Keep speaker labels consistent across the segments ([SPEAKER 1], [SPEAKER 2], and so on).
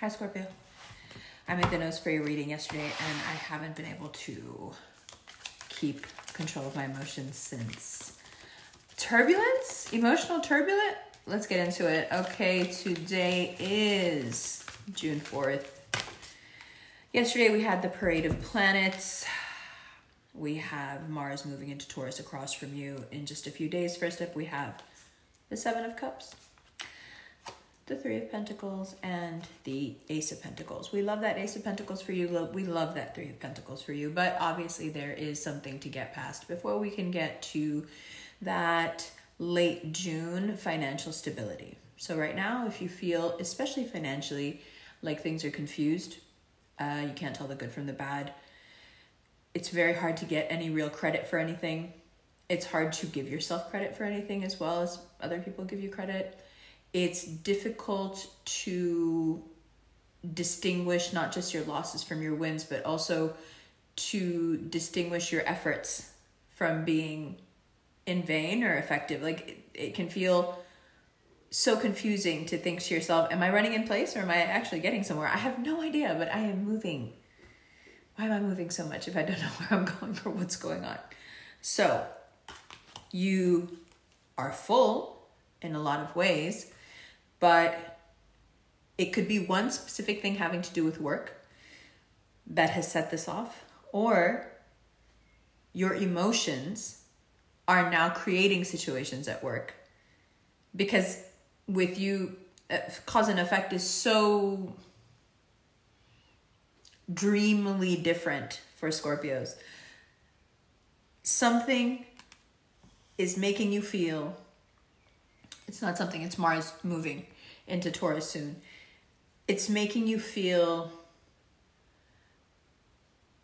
[SPEAKER 1] Hi, Scorpio. I made the notes for your reading yesterday, and I haven't been able to keep control of my emotions since turbulence, emotional turbulence. Let's get into it. Okay, today is June 4th. Yesterday we had the parade of planets. We have Mars moving into Taurus across from you in just a few days. First up, we have the Seven of Cups, the Three of Pentacles, and the Ace of Pentacles. We love that Ace of Pentacles for you. We love that Three of Pentacles for you. But obviously, there is something to get past before we can get to that late June financial stability. So, right now, if you feel, especially financially, like things are confused, uh, you can't tell the good from the bad, it's very hard to get any real credit for anything. It's hard to give yourself credit for anything as well as other people give you credit. It's difficult to distinguish not just your losses from your wins, but also to distinguish your efforts from being in vain or effective. Like it, it can feel so confusing to think to yourself, am I running in place or am I actually getting somewhere? I have no idea, but I am moving. Why am I moving so much if I don't know where I'm going or what's going on? So, you are full in a lot of ways, but it could be one specific thing having to do with work that has set this off, or your emotions are now creating situations at work because with you uh, cause and effect is so dreamily different for scorpios. Something is making you feel it's not something it's mars moving into taurus soon it's making you feel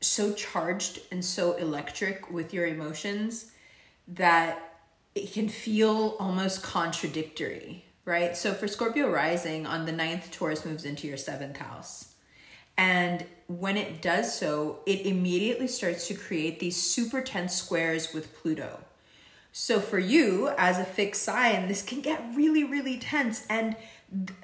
[SPEAKER 1] so charged and so electric with your emotions that it can feel almost contradictory, right? So for Scorpio rising on the ninth, Taurus moves into your seventh house. And when it does so, it immediately starts to create these super tense squares with Pluto. So for you as a fixed sign, this can get really, really tense. And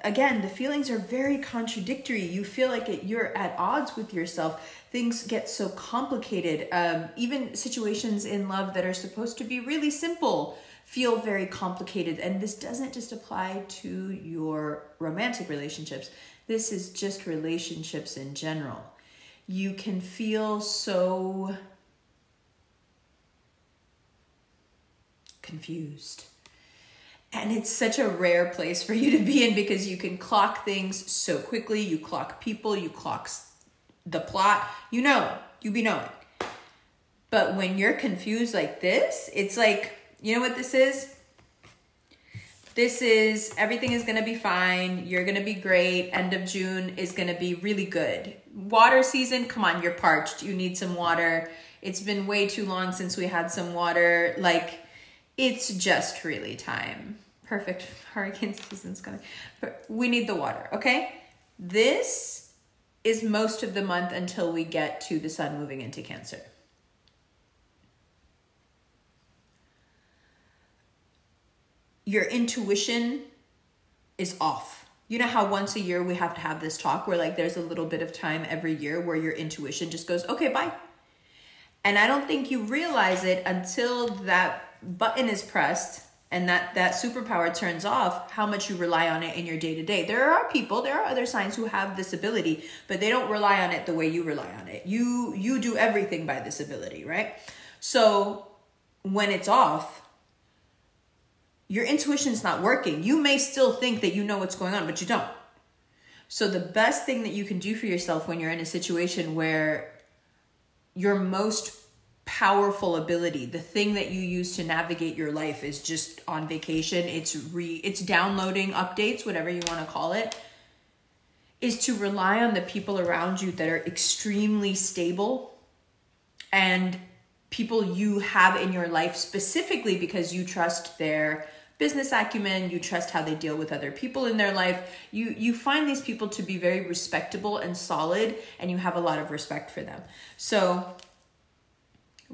[SPEAKER 1] again, the feelings are very contradictory. You feel like it, you're at odds with yourself. Things get so complicated. Um, even situations in love that are supposed to be really simple feel very complicated. And this doesn't just apply to your romantic relationships, this is just relationships in general. You can feel so confused and it's such a rare place for you to be in because you can clock things so quickly. You clock people, you clock the plot. You know, you be knowing. But when you're confused like this, it's like, you know what this is? This is everything is gonna be fine. You're gonna be great. End of June is gonna be really good. Water season, come on, you're parched. You need some water. It's been way too long since we had some water. Like, it's just really time. Perfect. Hurricane season's coming. But We need the water, okay? This is most of the month until we get to the sun moving into Cancer. Your intuition is off. You know how once a year we have to have this talk where like there's a little bit of time every year where your intuition just goes, okay, bye. And I don't think you realize it until that button is pressed and that that superpower turns off how much you rely on it in your day to day there are people there are other signs who have this ability but they don't rely on it the way you rely on it. You you do everything by this ability right? So when it's off your intuition's not working. You may still think that you know what's going on but you don't. So the best thing that you can do for yourself when you're in a situation where your most powerful ability. The thing that you use to navigate your life is just on vacation. It's re it's downloading updates whatever you want to call it is to rely on the people around you that are extremely stable and people you have in your life specifically because you trust their business acumen you trust how they deal with other people in their life. You you find these people to be very respectable and solid and you have a lot of respect for them. So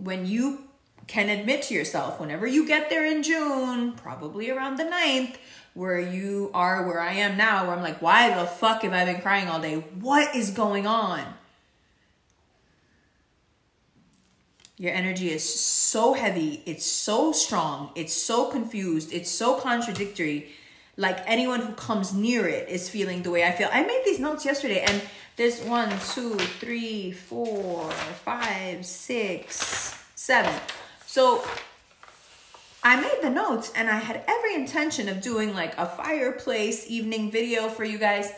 [SPEAKER 1] when you can admit to yourself, whenever you get there in June, probably around the 9th, where you are where I am now, where I'm like, why the fuck have I been crying all day? What is going on? Your energy is so heavy, it's so strong, it's so confused, it's so contradictory. Like anyone who comes near it is feeling the way I feel. I made these notes yesterday, and there's one, two, three, four, five, six, seven. So I made the notes and I had every intention of doing like a fireplace evening video for you guys.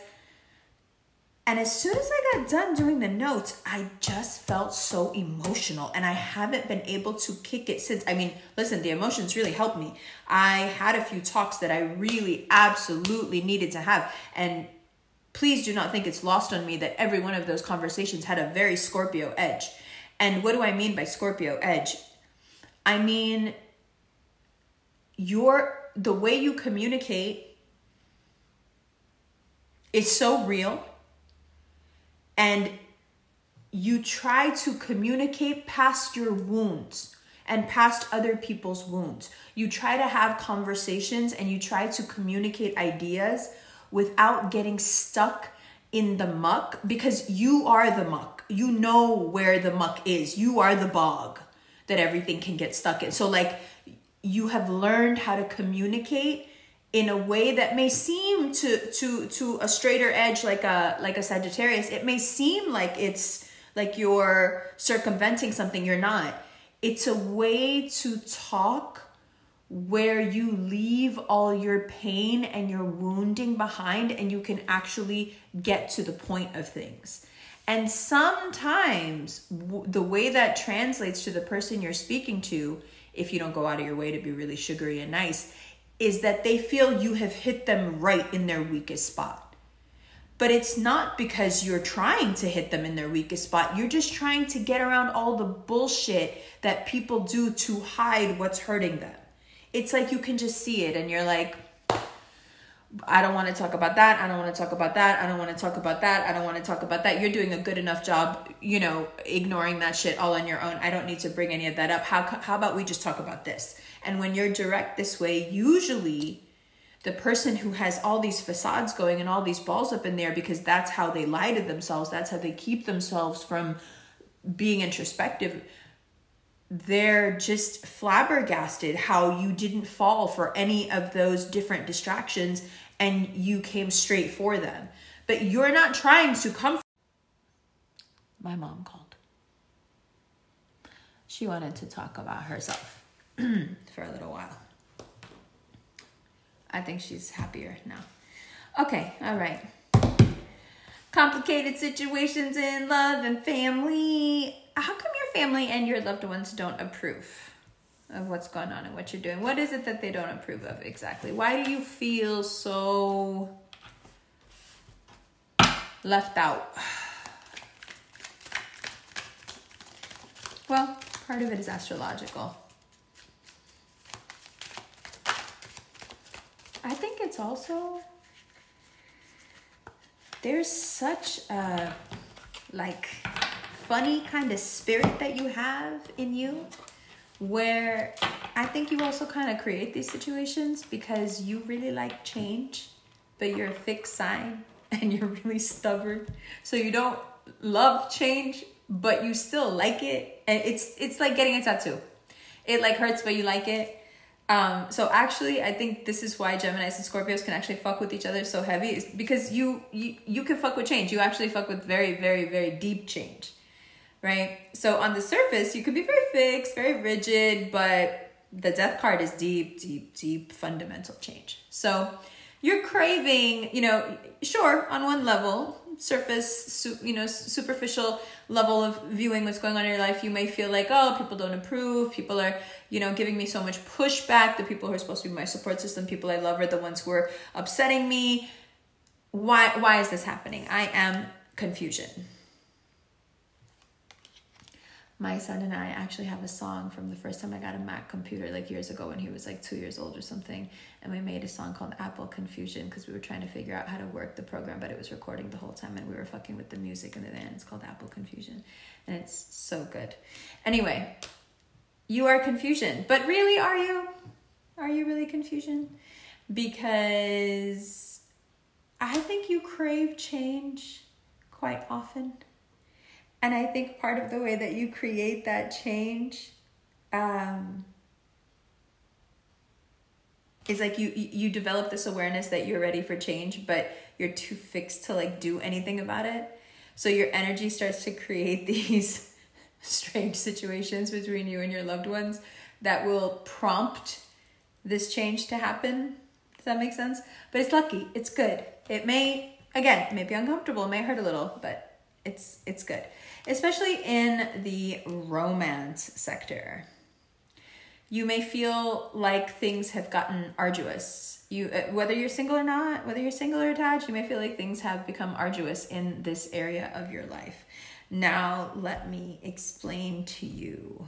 [SPEAKER 1] And as soon as I got done doing the notes, I just felt so emotional and I haven't been able to kick it since. I mean, listen, the emotions really helped me. I had a few talks that I really absolutely needed to have. And please do not think it's lost on me that every one of those conversations had a very Scorpio edge. And what do I mean by Scorpio edge? I mean, your the way you communicate is so real and you try to communicate past your wounds and past other people's wounds. You try to have conversations and you try to communicate ideas without getting stuck in the muck because you are the muck. You know where the muck is. You are the bog that everything can get stuck in. So, like, you have learned how to communicate in a way that may seem to to to a straighter edge like a like a Sagittarius it may seem like it's like you're circumventing something you're not. It's a way to talk where you leave all your pain and your wounding behind and you can actually get to the point of things. And sometimes the way that translates to the person you're speaking to if you don't go out of your way to be really sugary and nice is that they feel you have hit them right in their weakest spot. But it's not because you're trying to hit them in their weakest spot. You're just trying to get around all the bullshit that people do to hide what's hurting them. It's like you can just see it and you're like, I don't want to talk about that. I don't want to talk about that. I don't want to talk about that. I don't want to talk about that. You're doing a good enough job, you know, ignoring that shit all on your own. I don't need to bring any of that up. How how about we just talk about this? And when you're direct this way, usually the person who has all these facades going and all these balls up in there because that's how they lie to themselves, that's how they keep themselves from being introspective. They're just flabbergasted how you didn't fall for any of those different distractions and you came straight for them. But you're not trying to come. My mom called. She wanted to talk about herself. for a little while. I think she's happier now. Okay, all right. Complicated situations in love and family. How come your family and your loved ones don't approve of what's going on and what you're doing? What is it that they don't approve of exactly? Why do you feel so left out? Well, part of it is astrological. I think it's also there's such a like funny kind of spirit that you have in you where I think you also kind of create these situations because you really like change, but you're a fixed sign and you're really stubborn. So you don't love change, but you still like it. And it's it's like getting a tattoo. It like hurts, but you like it. Um, so actually, I think this is why Gemini's and Scorpios can actually fuck with each other so heavy is because you, you you can fuck with change. You actually fuck with very, very, very deep change, right? So on the surface, you could be very fixed, very rigid, but the death card is deep, deep, deep fundamental change. So you're craving, you know, sure, on one level, surface, you know, superficial level of viewing what's going on in your life, you may feel like, oh, people don't approve. People are, you know, giving me so much pushback. The people who are supposed to be my support system, people I love, are the ones who are upsetting me. Why? Why is this happening? I am confusion my son and I actually have a song from the first time I got a Mac computer, like years ago when he was like two years old or something. And we made a song called Apple Confusion because we were trying to figure out how to work the program, but it was recording the whole time and we were fucking with the music and the end. It's called Apple Confusion. And it's so good. Anyway, you are confusion. But really, are you? Are you really confusion? because I think you crave change quite often. And I think part of the way that you create that change um, is like you you develop this awareness that you're ready for change, but you're too fixed to like do anything about it. So your energy starts to create these strange situations between you and your loved ones that will prompt this change to happen. Does that make sense? But it's lucky. It's good. It may again, it may be uncomfortable, it may hurt a little, but it's it's good. Especially in the romance sector you may feel like things have gotten arduous. You, uh, whether you're single or not, whether you're single or attached, you may feel like things have become arduous in this area of your life. Now, let me explain to you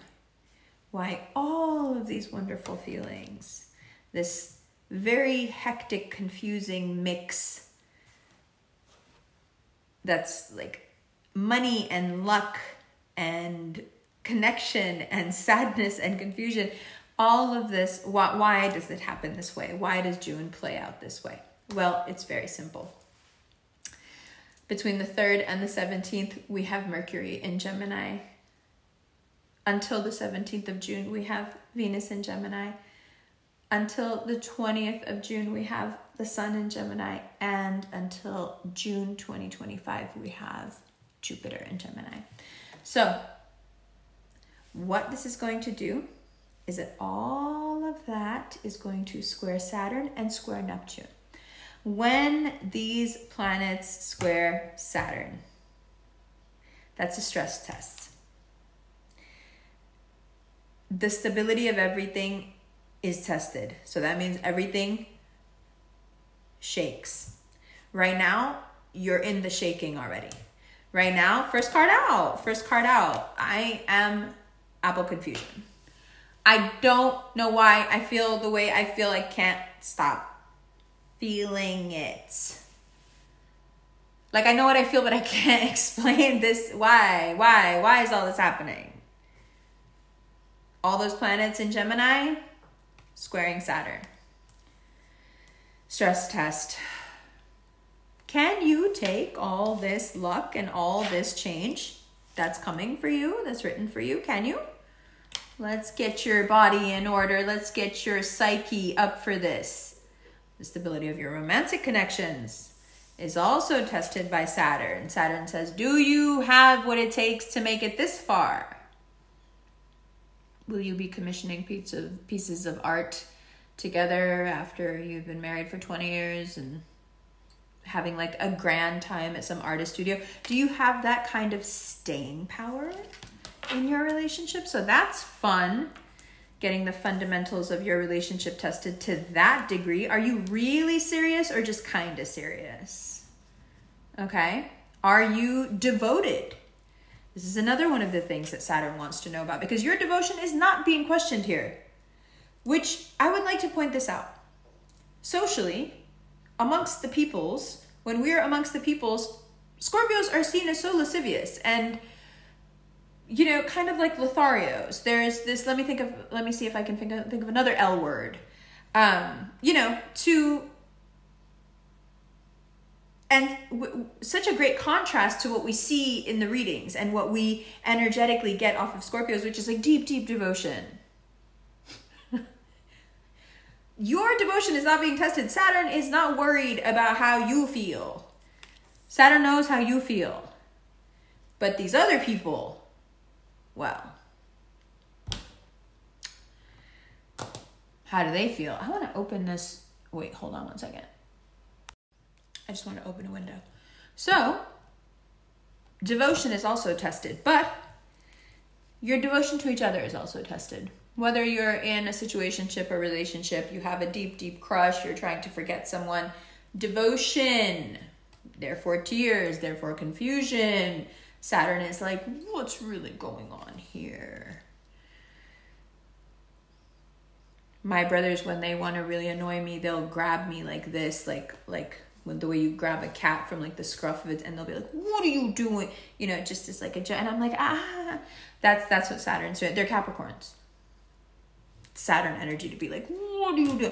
[SPEAKER 1] why all of these wonderful feelings, this very hectic, confusing mix that's like money and luck and connection and sadness and confusion all of this why, why does it happen this way? Why does june play out this way? Well it's very simple. Between the 3rd and the 17th we have mercury in gemini. Until the 17th of june we have venus in gemini. Until the 20th of june we have the sun in gemini. And until june 2025 we have jupiter in gemini so what this is going to do is that all of that is going to square Saturn and square Neptune. When these planets square Saturn, that's a stress test. The stability of everything is tested. So that means everything shakes. Right now, you're in the shaking already. Right now, first card out, first card out. I am Apple confusion. I don't know why I feel the way I feel. I can't stop feeling it. Like I know what I feel, but I can't explain this. Why? Why? Why is all this happening? All those planets in Gemini squaring Saturn. Stress test. Can you take all this luck and all this change that's coming for you, that's written for you? Can you? Let's get your body in order. Let's get your psyche up for this. The stability of your romantic connections is also tested by Saturn. Saturn says, Do you have what it takes to make it this far? Will you be commissioning pieces of, pieces of art together after you've been married for 20 years and having like a grand time at some artist studio? Do you have that kind of staying power? in your relationship. So that's fun. Getting the fundamentals of your relationship tested to that degree. Are you really serious or just kind of serious? Okay. Are you devoted? This is another one of the things that Saturn wants to know about because your devotion is not being questioned here. Which I would like to point this out. Socially, amongst the peoples, when we are amongst the peoples, Scorpios are seen as so lascivious and you know, kind of like Lotharios. There's this. Let me think of. Let me see if I can think of, think of another L word. Um, you know, to and such a great contrast to what we see in the readings and what we energetically get off of Scorpios, which is like deep, deep devotion. Your devotion is not being tested. Saturn is not worried about how you feel. Saturn knows how you feel. But these other people, well. How do they feel? I want to open this. Wait, hold on one second. I just want to open a window. So, devotion is also tested, but your devotion to each other is also tested. Whether you're in a situationship or relationship, you have a deep, deep crush, you're trying to forget someone, devotion, therefore tears, therefore confusion, Saturn is like, what's really going on here? My brothers, when they want to really annoy me, they'll grab me like this, like like with the way you grab a cat from like the scruff of it, and they'll be like, "What are you doing?" You know, just as like a and I'm like, ah, that's that's what Saturn's doing. They're Capricorns. Saturn energy to be like, "What do you do?"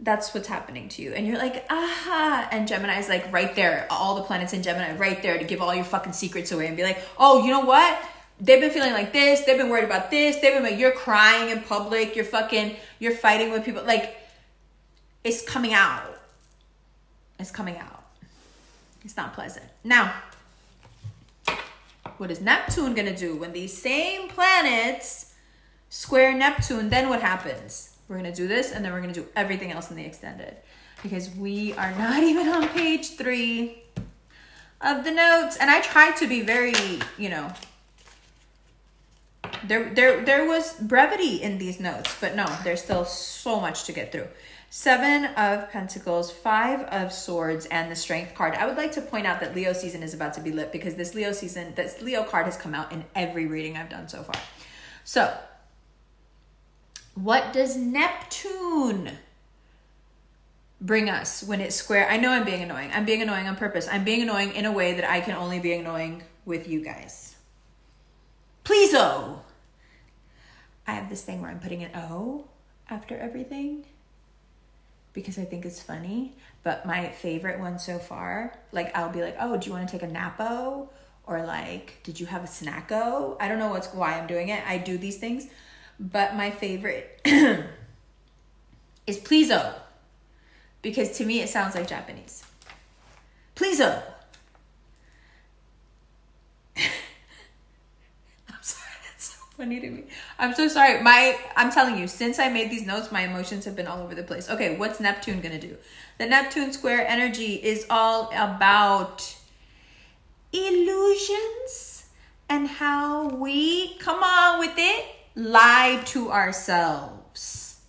[SPEAKER 1] that's what's happening to you. And you're like, aha. And Gemini's like right there, all the planets in Gemini right there to give all your fucking secrets away and be like, oh, you know what? They've been feeling like this. They've been worried about this. They've been like, you're crying in public. You're fucking, you're fighting with people. Like, it's coming out. It's coming out. It's not pleasant. Now, what is Neptune going to do when these same planets square Neptune? Then what happens? We're to do this and then we're to do everything else in the extended because we are not even on page three of the notes. And I tried to be very, you know, there, there, there was brevity in these notes, but no, there's still so much to get through. Seven of Pentacles, Five of Swords, and the Strength card. I would like to point out that Leo season is about to be lit because this Leo season, this Leo card has come out in every reading I've done so far. So, what does Neptune bring us when it's square? I know I'm being annoying. I'm being annoying on purpose. I'm being annoying in a way that I can only be annoying with you guys. Please, oh. I have this thing where I'm putting an O after everything because I think it's funny. But my favorite one so far, like I'll be like, oh, do you want to take a napo? Or like, did you have a snacko? I don't know what's why I'm doing it. I do these things. But my favorite is pleaso. Because to me it sounds like Japanese. Pleaso. I'm sorry, that's so funny to me. I'm so sorry. My I'm telling you, since I made these notes, my emotions have been all over the place. Okay, what's Neptune gonna do? The Neptune square energy is all about illusions and how we come on with it lie to ourselves.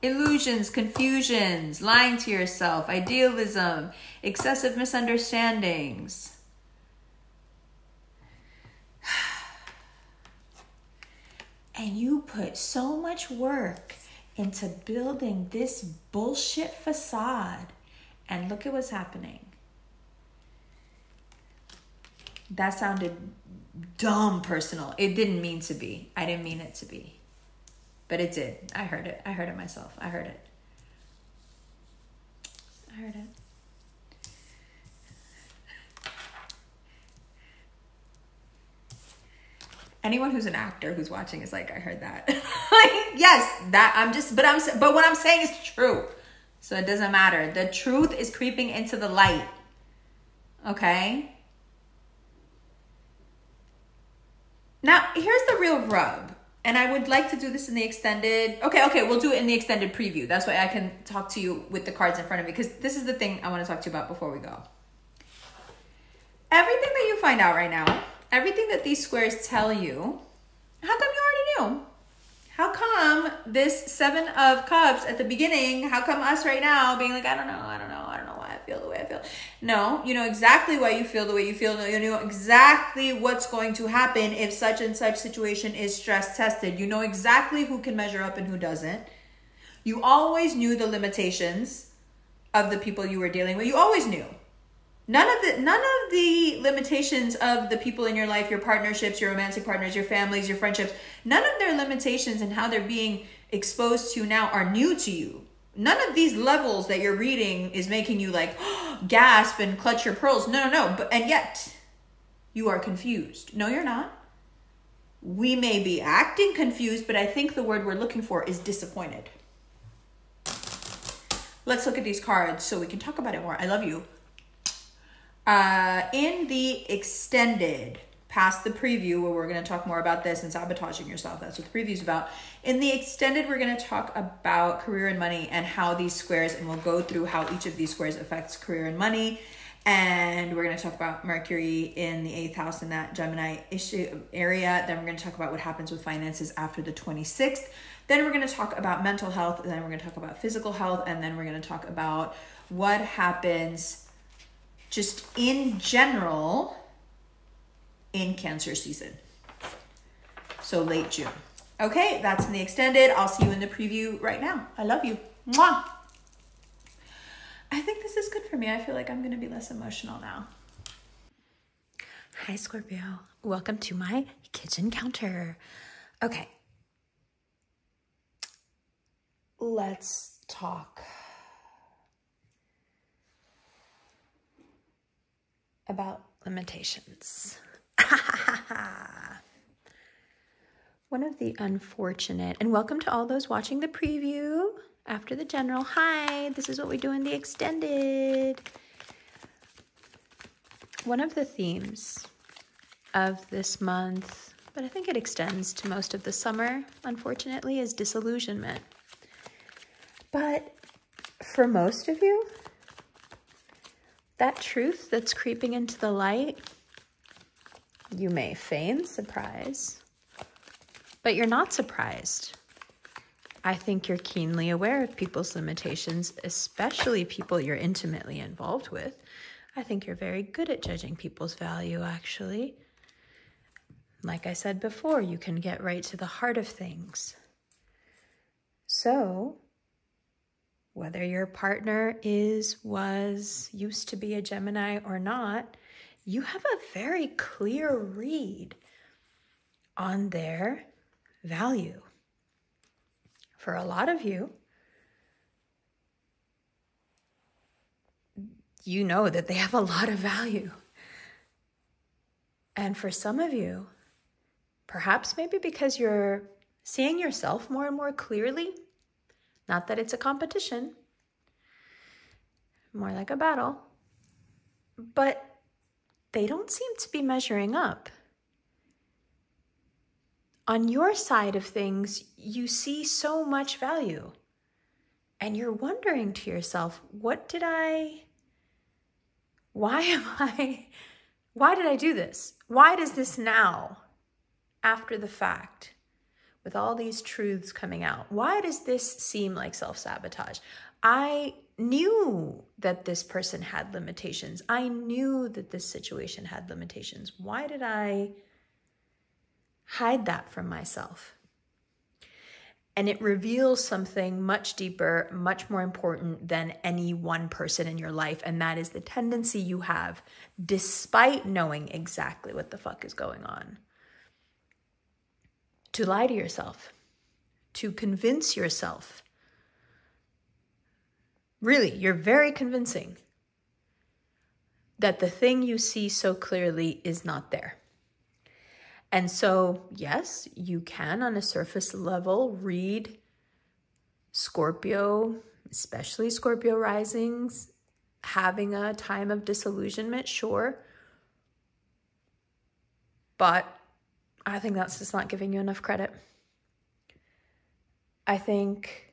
[SPEAKER 1] Illusions, confusions, lying to yourself, idealism, excessive misunderstandings and you put so much work into building this bullshit facade, and look at what's happening. That sounded dumb personal. It didn't mean to be. I didn't mean it to be. But it did. I heard it. I heard it myself. I heard it. I heard it. anyone who's an actor who's watching is like, I heard that. yes, that I'm just, but I'm, but what I'm saying is true. So it doesn't matter. The truth is creeping into the light. Okay. Now, here's the real rub. And I would like to do this in the extended. Okay, okay, we'll do it in the extended preview. That's why I can talk to you with the cards in front of me because this is the thing I want to talk to you about before we go. Everything that you find out right now everything that these squares tell you, how come you already knew? How come this seven of cups at the beginning, how come us right now being like, I don't know, I don't know, I don't know why I feel the way I feel. No, you know exactly why you feel the way you feel. You know exactly what's going to happen if such and such situation is stress tested. You know exactly who can measure up and who doesn't. You always knew the limitations of the people you were dealing with. You always knew. None of the none of the limitations of the people in your life, your partnerships, your romantic partners, your families, your friendships, none of their limitations and how they're being exposed to now are new to you. None of these levels that you're reading is making you like gasp and clutch your pearls. No, no, no. But and yet you are confused. No, you're not. We may be acting confused, but I think the word we're looking for is disappointed. Let's look at these cards so we can talk about it more. I love you. Uh, in the extended, past the preview, where we're going to talk more about this and sabotaging yourself, that's what the preview is about. In the extended, we're going to talk about career and money and how these squares, and we'll go through how each of these squares affects career and money. And we're going to talk about Mercury in the eighth house in that Gemini issue area. Then we're going to talk about what happens with finances after the 26th. Then we're going to talk about mental health. Then we're going to talk about physical health. And then we're going to talk about what happens just in general in Cancer season. So late June. Okay, that's in the extended. I'll see you in the preview right now. I love you. Mwah. I think this is good for me. I feel like I'm going to be less emotional now. Hi, Scorpio. Welcome to my kitchen counter. Okay. let's talk about limitations. One of the unfortunate, and welcome to all those watching the preview after the general. Hi, this is what we do in the extended. One of the themes of this month, but I think it extends to most of the summer, unfortunately, is disillusionment. But for most of you, that truth that's creeping into the light, you may feign surprise, but you're not surprised. I think you're keenly aware of people's limitations, especially people you're intimately involved with. I think you're very good at judging people's value, actually. Like I said before, you can get right to the heart of things. So, whether your partner is, was, used to be a Gemini or not, you have a very clear read on their value. For a lot of you, you know that they have a lot of value. And for some of you, perhaps maybe because you're seeing yourself more and more clearly, not that it's a competition, more like a battle, but they don't seem to be measuring up. On your side of things, you see so much value. And you're wondering to yourself, what did I, why am I, why did I do this? Why does this now, after the fact, with all these truths coming out, why does this seem like self sabotage? I knew that this person had limitations. I knew that this situation had limitations. Why did I hide that from myself? And it reveals something much deeper, much more important than any one person in your life. And that is the tendency you have, despite knowing exactly what the fuck is going on, to lie to yourself, to convince yourself Really, you're very convincing that the thing you see so clearly is not there. And so, yes, you can on a surface level read Scorpio, especially Scorpio risings, having a time of disillusionment, sure. But I think that's just not giving you enough credit. I think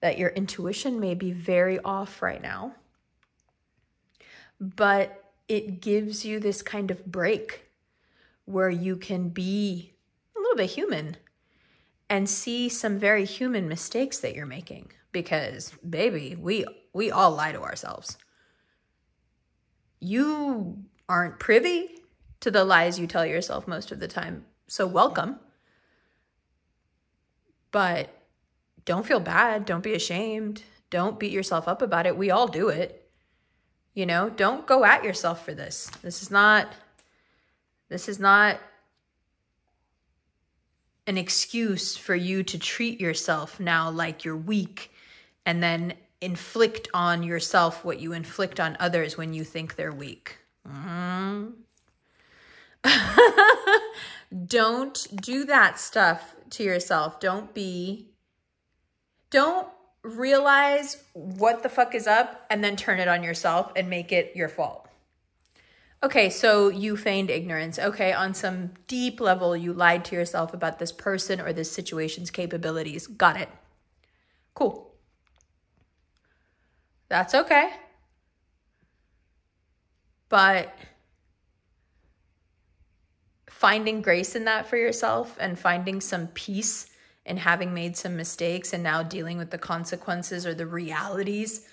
[SPEAKER 1] that your intuition may be very off right now, but it gives you this kind of break where you can be a little bit human and see some very human mistakes that you're making because baby we we all lie to ourselves. You aren't privy to the lies you tell yourself most of the time so welcome. But don't feel bad. Don't be ashamed. Don't beat yourself up about it. We all do it. You know, don't go at yourself for this. This is not, this is not an excuse for you to treat yourself now like you're weak and then inflict on yourself what you inflict on others when you think they're weak. Mm. Don't do that stuff to yourself. Don't be don't realize what the fuck is up and then turn it on yourself and make it your fault. Okay, so you feigned ignorance. Okay, on some deep level, you lied to yourself about this person or this situation's capabilities. Got it. Cool. That's okay. But finding grace in that for yourself and finding some peace and having made some mistakes and now dealing with the consequences or the realities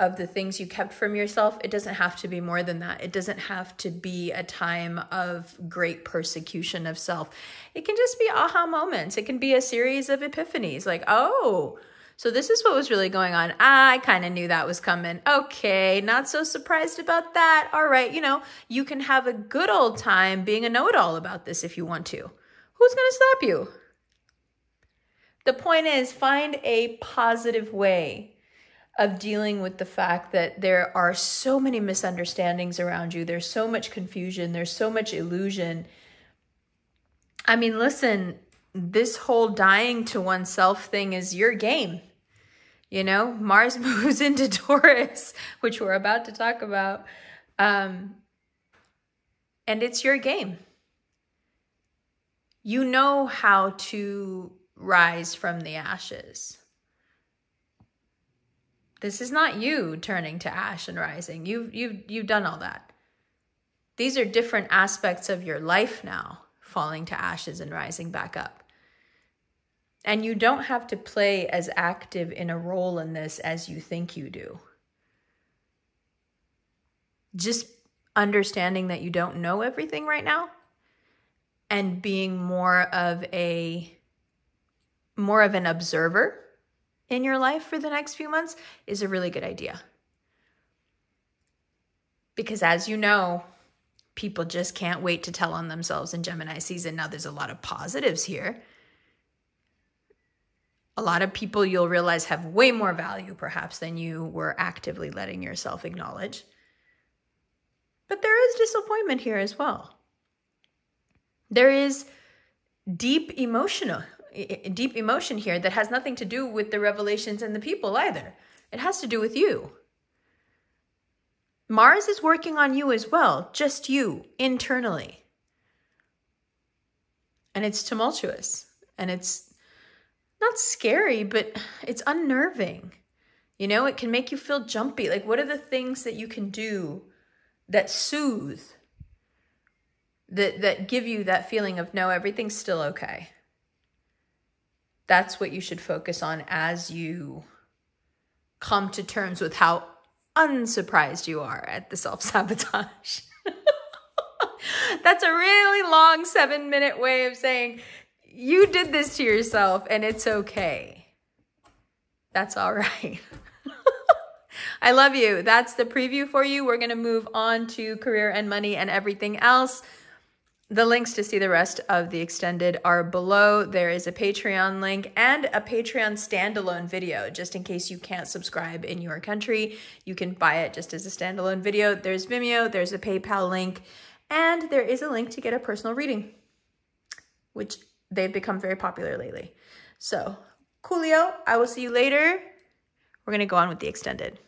[SPEAKER 1] of the things you kept from yourself, it doesn't have to be more than that. It doesn't have to be a time of great persecution of self. It can just be aha moments. It can be a series of epiphanies like, oh, so this is what was really going on. I kind of knew that was coming. Okay, not so surprised about that. All right, you know, you can have a good old time being a know it all about this if you want to. Who's going to stop you?
[SPEAKER 2] The point is, find a positive way of dealing with the fact that there are so many misunderstandings around you. There's so much confusion. There's so much illusion. I mean, listen, this whole dying to oneself thing is your game. You know, Mars moves into Taurus, which we're about to talk about. Um, and it's your game. You know how to rise from the ashes. This is not you turning to ash and rising. You've you've you've done all that. These are different aspects of your life now, falling to ashes and rising back up. And you don't have to play as active in a role in this as you think you do. Just understanding that you don't know everything right now and being more of a more of an observer in your life for the next few months is a really good idea. Because as you know, people just can't wait to tell on themselves in Gemini season. Now, there's a lot of positives here. A lot of people you'll realize have way more value, perhaps, than you were actively letting yourself acknowledge. But there is disappointment here as well. There is deep emotional deep emotion here that has nothing to do with the revelations and the people either. It has to do with you. Mars is working on you as well, just you internally. And it's tumultuous and it's not scary, but it's unnerving. You know, it can make you feel jumpy. Like, what are the things that you can do that soothe, that, that give you that feeling of, no, everything's still okay? That's what you should focus on as you come to terms with how unsurprised you are at the self sabotage. that's a really long seven minute way of saying you did this to yourself and it's okay. That's all right. I love you. That's the preview for you. We're going to move on to career and money and everything else. The links to see the rest of the extended are below. There is a Patreon link and a Patreon standalone video, just in case you can't subscribe in your country. You can buy it just as a standalone video. There's Vimeo, there's a PayPal link, and there is a link to get a personal reading, which they've become very popular lately. So, coolio, I will see you later. We're going to go on with the extended.